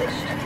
Christ.